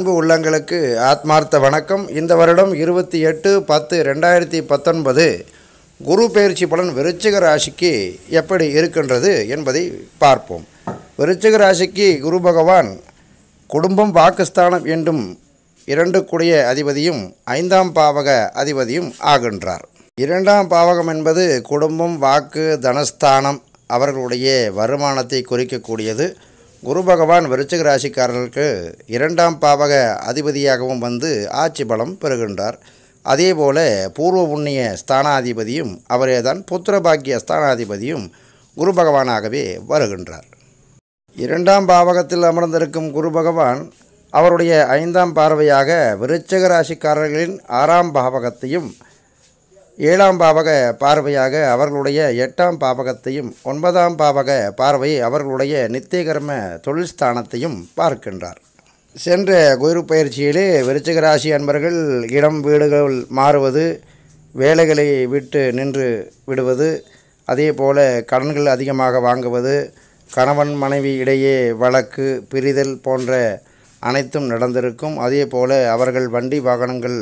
அன்பு உள்ளங்களுக்கு ஆத்மார்த்த வணக்கம். இந்த வருடம் இருபத்தி எட்டு பத்து ரெண்டாயிரத்தி பத்தொன்பது குரு பயிற்சி பலன் விருச்சிக ராசிக்கு எப்படி இருக்கின்றது என்பதை பார்ப்போம். விருச்சிக ராசிக்கு குரு பகவான் குடும்பம் பாகிஸ்தானம் என்றும் இரண்டு குடைய அதிபதியும் ஐந்தாம் பாவக அதிபதியும் ஆகின்றார். இரண்டாம் பாவகம் என்பது குடும்பம் வாக்கு தனஸ்தானம் அவர்களுடைய வருமானத்தை குறிக்கக்கூடியது. குரு பகவான் விருச்சிக ராசிக்காரர்களுக்கு இரண்டாம் பாவக அதிபதியாகவும் வந்து ஆட்சி பலம் பெறுகின்றார். அதேபோல பூர்வ புண்ணிய ஸ்தானாதிபதியும் அவரே தான் புத்திர பாக்கிய ஸ்தானாதிபதியும் குரு பகவானாகவே வருகின்றார். இரண்டாம் பாவகத்தில் அமர்ந்திருக்கும் குரு பகவான் அவருடைய ஐந்தாம் பார்வையாக விருச்சக ராசிக்காரர்களின் ஆறாம் பாவகத்தையும் ஏழாம் பாவக பார்வையாக அவர்களுடைய எட்டாம் பாவகத்தையும் ஒன்பதாம் பாவக பார்வை அவர்களுடைய நித்தியகர்ம தொழில் ஸ்தானத்தையும் பார்க்கின்றார். சென்ற குரு பயிற்சியிலே விருச்சிக ராசி அன்பர்கள் இடம் வீடுகள் மாறுவது வேலைகளை விட்டு நின்று விடுவது அதே போல கடன்கள் அதிகமாக வாங்குவது கணவன் மனைவி இடையே வழக்கு பிரிதல் போன்ற அனைத்தும் நடந்திருக்கும். அதே போல அவர்கள் வண்டி வாகனங்கள்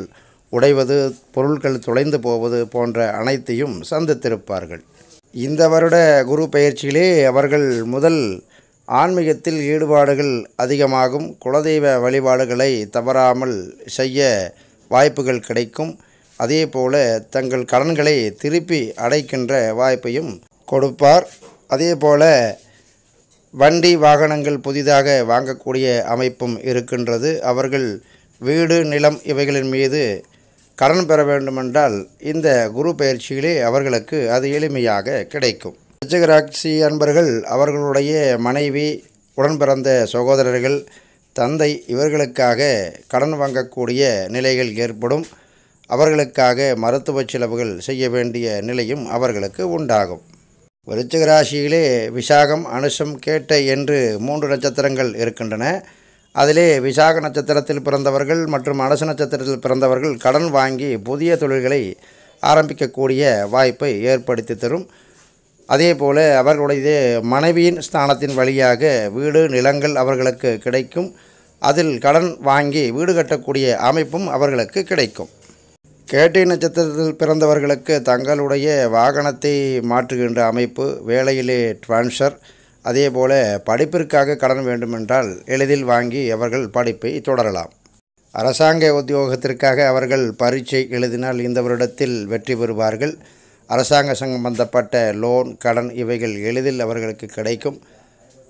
உடைவது பொருட்கள் தொலைந்து போவது போன்ற அனைத்தையும் சந்தித்திருப்பார்கள். இந்த வருட குரு பயிற்சியிலே அவர்கள் முதல் ஆன்மீகத்தில் ஈடுபாடுகள் அதிகமாகும். குலதெய்வ வழிபாடுகளை தவறாமல் செய்ய வாய்ப்புகள் கிடைக்கும். அதே போல தங்கள் கடன்களை திருப்பி அடைக்கின்ற வாய்ப்பையும் கொடுப்பார். அதே போல வண்டி வாகனங்கள் புதிதாக வாங்கக்கூடிய அமைப்பும் இருக்கின்றது. அவர்கள் வீடு நிலம் இவைகளின் மீது கடன் பெற வேண்டுமென்றால் இந்த குரு பயிற்சியிலே அவர்களுக்கு அது எளிமையாக கிடைக்கும். ரிச்சகராட்சி அன்பர்கள் அவர்களுடைய மனைவி உடன் பிறந்த சகோதரர்கள் தந்தை இவர்களுக்காக கடன் வாங்கக்கூடிய நிலைகள் ஏற்படும். அவர்களுக்காக மருத்துவ செலவுகள் செய்ய வேண்டிய நிலையும் அவர்களுக்கு உண்டாகும். விருச்சிக ராசியிலே விசாகம் அனுஷம் கேட்டை என்று மூன்று நட்சத்திரங்கள் இருக்கின்றன. அதிலே விசாக நட்சத்திரத்தில் பிறந்தவர்கள் மற்றும் அரசு நட்சத்திரத்தில் பிறந்தவர்கள் கடன் வாங்கி புதிய தொழில்களை ஆரம்பிக்கக்கூடிய வாய்ப்பை ஏற்படுத்தி தரும். அதே போல அவர்களுடைய மனைவியின் ஸ்தானத்தின் வழியாக வீடு நிலங்கள் அவர்களுக்கு கிடைக்கும். அதில் கடன் வாங்கி வீடு கட்டக்கூடிய அமைப்பும் அவர்களுக்கு கிடைக்கும். கேட்டை நட்சத்திரத்தில் பிறந்தவர்களுக்கு தங்களுடைய வாகனத்தை மாற்றுகின்ற அமைப்பு வேலையிலே டிரான்ஸ்ஃபர் அதே போல படிப்பிற்காக கடன் வேண்டுமென்றால் எளிதில் வாங்கி அவர்கள் படிப்பை தொடரலாம். அரசாங்க உத்தியோகத்திற்காக அவர்கள் பரீட்சை எழுதினால் இந்த வருடத்தில் வெற்றி பெறுவார்கள். அரசாங்க சம்பந்தப்பட்ட லோன் கடன் இவைகள் எளிதில் அவர்களுக்கு கிடைக்கும்.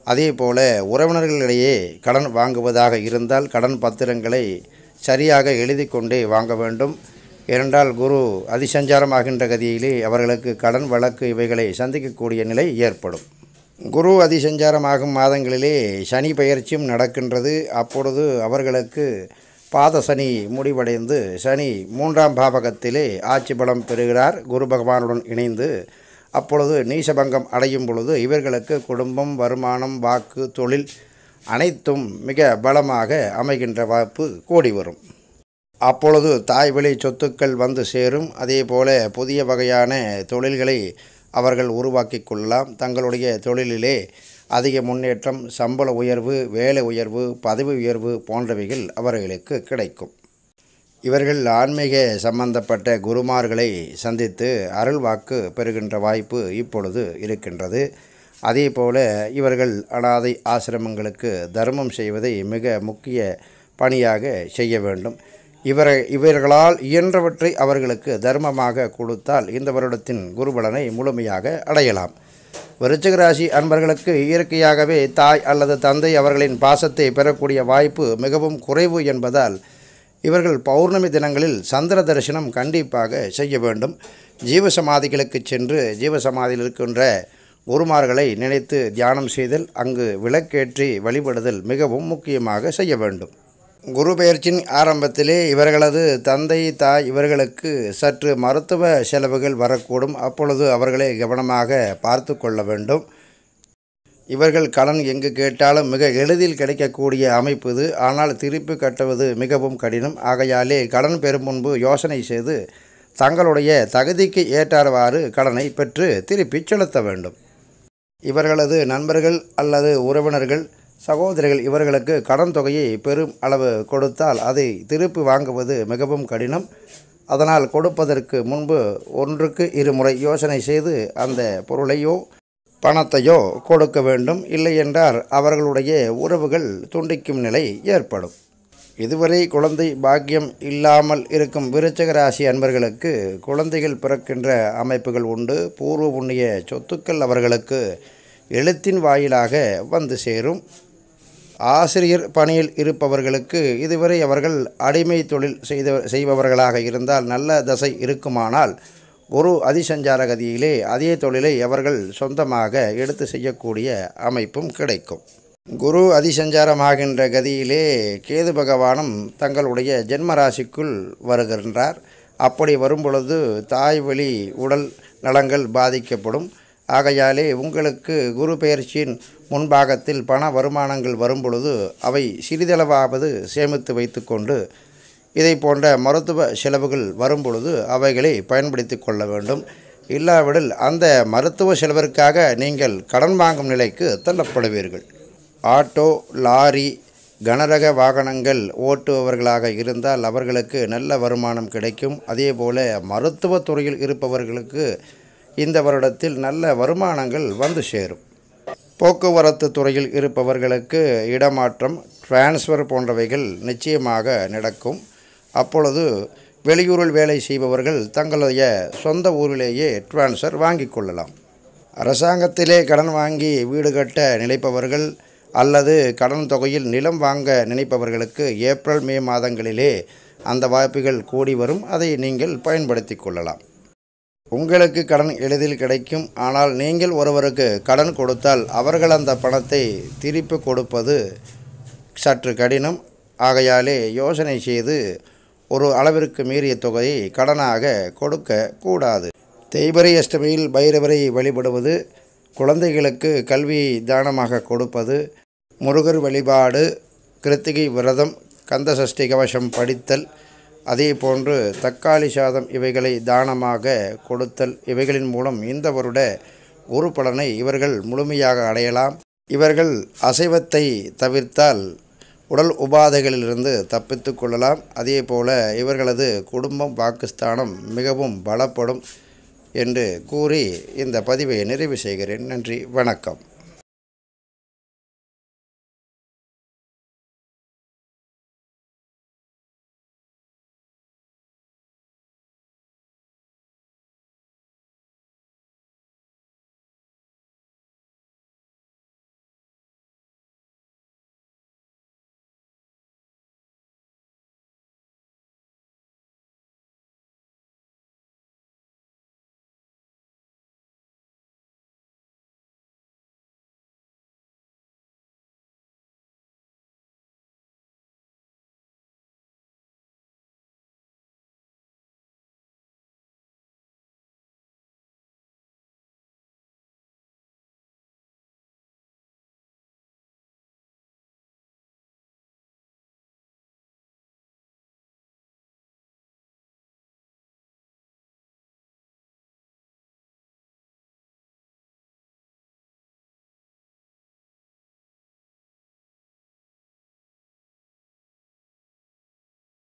அதே போல உறவினர்களிடையே கடன் வாங்குவதாக இருந்தால் கடன் பத்திரங்களை சரியாக எழுதி கொண்டே வாங்க வேண்டும். ஏனென்றால் குரு அதிசஞ்சாரமாகின்ற கதியிலே அவர்களுக்கு கடன் வழக்கு இவைகளை சந்திக்கக்கூடிய நிலை ஏற்படும். குரு அதிசஞ்சாரமாகும் மாதங்களிலே சனி பயிற்சியும் நடக்கின்றது. அப்பொழுது அவர்களுக்கு பாத சனி முடிவடைந்து சனி மூன்றாம் பாவகத்திலே ஆட்சி பலம் பெறுகிறார். குரு பகவானுடன் இணைந்து அப்பொழுது நீசபங்கம் அடையும் பொழுது இவர்களுக்கு குடும்பம் வருமானம் வாக்கு தொழில் அனைத்தும் மிக பலமாக அமைகின்ற வாய்ப்பு கூடி வரும். அப்பொழுது தாய் வழி சொத்துக்கள் வந்து சேரும். அதே போல புதிய வகையான தொழில்களை அவர்கள் உருவாக்கி கொள்ளலாம். தங்களுடைய தொழிலிலே அதிக முன்னேற்றம் சம்பள உயர்வு வேலை உயர்வு பதவி உயர்வு போன்றவைகள் அவர்களுக்கு கிடைக்கும். இவர்கள் ஆன்மீக சம்பந்தப்பட்ட குருமார்களை சந்தித்து அருள் வாக்கு பெறுகின்ற வாய்ப்பு இப்பொழுது இருக்கின்றது. அதே போல இவர்கள் அனாதை ஆசிரமங்களுக்கு தர்மம் செய்வதை மிக முக்கிய பணியாக செய்ய வேண்டும். இவரை இவர்களால் இயன்றவற்றை அவர்களுக்கு தர்மமாக கொடுத்தால் இந்த வருடத்தின் குருபலனை முழுமையாக அடையலாம். விருச்சிக ராசி அன்பர்களுக்கு இயற்கையாகவே தாய் அல்லது தந்தை அவர்களின் பாசத்தை பெறக்கூடிய வாய்ப்பு மிகவும் குறைவு என்பதால் இவர்கள் பௌர்ணமி தினங்களில் சந்திர தரிசனம் கண்டிப்பாக செய்ய வேண்டும். ஜீவசமாதிகளுக்கு சென்று ஜீவசமாதியில் இருக்கின்ற குருமார்களை நினைத்து தியானம் செய்தல் அங்கு விளக்கேற்றி வழிபடுதல் மிகவும் முக்கியமாக செய்ய வேண்டும். குரு பெயர்ச்சியின் ஆரம்பத்திலே இவர்களது தந்தை தாய் இவர்களுக்கு சற்று மருத்துவ செலவுகள் வரக்கூடும். அப்பொழுது அவர்களை கவனமாக பார்த்து கொள்ள வேண்டும். இவர்கள் கடன் எங்கு கேட்டாலும் மிக எளிதில் கிடைக்கக்கூடிய அமைப்பு இது. ஆனால் திருப்பி கட்டுவது மிகவும் கடினம். ஆகையாலே கடன் பெறும் முன்பு யோசனை செய்து தங்களுடைய தகுதிக்கு ஏற்றார்வாறு கடனை பெற்று திருப்பி செலுத்த வேண்டும். இவர்களது நண்பர்கள் அல்லது உறவினர்கள் சகோதரிகள் இவர்களுக்கு கடன் தொகையை பெரும் அளவு கொடுத்தால் அதை திருப்பி வாங்குவது மிகவும் கடினம். அதனால் கொடுப்பதற்கு முன்பு ஒன்றுக்கு இருமுறை யோசனை செய்து அந்த பொருளையோ பணத்தையோ கொடுக்க வேண்டும். இல்லையென்றால் அவர்களுடைய உறவுகள் துண்டிக்கும் நிலை ஏற்படும். இதுவரை குழந்தை பாக்கியம் இல்லாமல் இருக்கும் விருச்சக ராசி அன்பர்களுக்கு குழந்தைகள் பிறக்கின்ற அமைப்புகள் உண்டு. பூர்வ புண்ணிய சொத்துக்கள் அவர்களுக்கு எழுத்தின் வாயிலாக வந்து சேரும். ஆசிரியர் பணியில் இருப்பவர்களுக்கு இதுவரை அவர்கள் அடிமை தொழில் செய்த செய்பவர்களாக இருந்தால் நல்ல தசை இருக்குமானால் குரு அதிசஞ்சார கதியிலே அதே தொழிலை அவர்கள் சொந்தமாக எடுத்து செய்யக்கூடிய அமைப்பும் கிடைக்கும். குரு அதிசஞ்சாரமாகின்ற கதியிலே கேது பகவானும் தங்களுடைய ஜென்மராசிக்குள் வருகின்றார். அப்படி வரும்பொழுது தாய் வழி உடல் நலங்கள் பாதிக்கப்படும். ஆகையாலே உங்களுக்கு குரு பெயர்ச்சியின் முன்பாகத்தில் பண வருமானங்கள் வரும்பொழுது அவை சிறிதளவாவது சேமித்து வைத்துக்கொண்டு இதை போன்ற மருத்துவ செலவுகள் வரும்பொழுது அவைகளை பயன்படுத்தி கொள்ள வேண்டும். இல்லாவிடில் அந்த மருத்துவ செலவிற்காக நீங்கள் கடன் வாங்கும் நிலைக்கு தள்ளப்படுவீர்கள். ஆட்டோ லாரி கனரக வாகனங்கள் ஓட்டுபவர்களாக இருந்தால் அவர்களுக்கு நல்ல வருமானம் கிடைக்கும். அதேபோல் மருத்துவத்துறையில் இருப்பவர்களுக்கு இந்த வருடத்தில் நல்ல வருமானங்கள் வந்து சேரும். போக்குவரத்து துறையில் இருப்பவர்களுக்கு இடமாற்றம் டிரான்ஸ்ஃபர் போன்றவைகள் நிச்சயமாக நடக்கும். அப்பொழுது வெளியூரில் வேலை செய்பவர்கள் தங்களுடைய சொந்த ஊரிலேயே டிரான்ஸ்ஃபர் வாங்கிக் கொள்ளலாம். அரசாங்கத்திலே கடன் வாங்கி வீடு கட்ட நினைப்பவர்கள் அல்லது கடன் தொகையில் நிலம் வாங்க நினைப்பவர்களுக்கு ஏப்ரல் மே மாதங்களிலே அந்த வாய்ப்புகள் கூடி வரும். அதை நீங்கள் பயன்படுத்தி கொள்ளலாம். உங்களுக்கு கடன் எளிதில் கிடைக்கும். ஆனால் நீங்கள் ஒருவருக்கு கடன் கொடுத்தால் அவர்கள் அந்த பணத்தை திருப்பி கொடுப்பது சற்று கடினம். ஆகையாலே யோசனை செய்து ஒரு அளவிற்கு மீறிய தொகையை கடனாக கொடுக்க கூடாது. தேய்பரை அஷ்டமியில் பைரவரை வழிபடுவது குழந்தைகளுக்கு கல்வியை தானமாக கொடுப்பது முருகர் வழிபாடு கிருத்திகை விரதம் கந்தசஷ்டி கவசம் படித்தல் அதே போன்று தக்காளி சாதம் இவைகளை தானமாக கொடுத்தல் இவைகளின் மூலம் இந்த வருட குரு பலனை இவர்கள் முழுமையாக அடையலாம். இவர்கள் அசைவத்தை தவிர்த்தால் உடல் உபாதைகளிலிருந்து தப்பித்து கொள்ளலாம். அதே போல இவர்களது குடும்பம் பாகிஸ்தானம் மிகவும் பலப்படும் என்று கூறி இந்த பதிவை நிறைவு செய்கிறேன். நன்றி. வணக்கம்.